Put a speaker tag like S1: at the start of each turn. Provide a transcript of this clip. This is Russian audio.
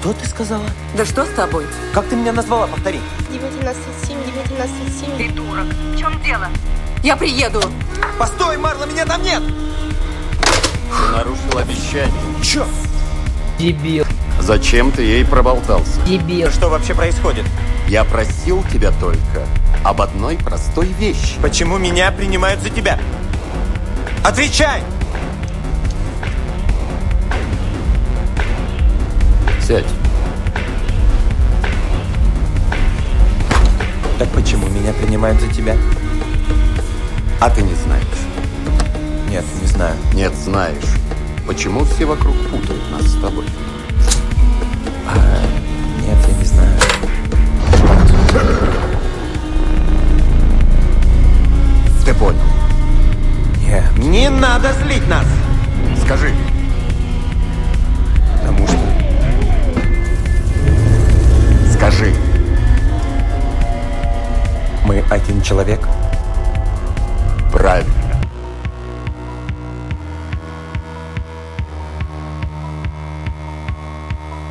S1: Что ты сказала?
S2: Да что с тобой?
S1: Как ты меня назвала? Повтори.
S3: 997, 997.
S2: Придурок. В чем дело? Я приеду.
S1: Постой, Марла, меня там нет!
S4: Ты нарушил обещание.
S1: Чё?
S5: Дебил,
S4: Зачем ты ей проболтался?
S5: дебил.
S1: Что вообще происходит?
S4: Я просил тебя только об одной простой вещи.
S1: Почему меня принимают за тебя? Отвечай!
S4: Сядь.
S1: Так почему меня принимают за тебя?
S4: А ты не знаешь.
S1: Нет, не знаю.
S4: Нет, знаешь. Почему все вокруг путают нас с тобой?
S1: Нет, я не знаю.
S4: Ты понял.
S1: Нет. Не надо злить нас!
S4: Скажи. лжи.
S1: Мы один человек? Правильно.